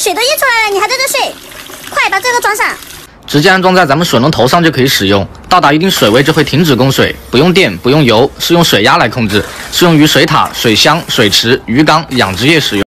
水都溢出来了你还在这睡快把这个装上。直接安装在咱们水龙头上就可以使用到达一定水位就会停止供水不用电不用油是用水压来控制适用于水塔水箱水池鱼缸养殖业使用。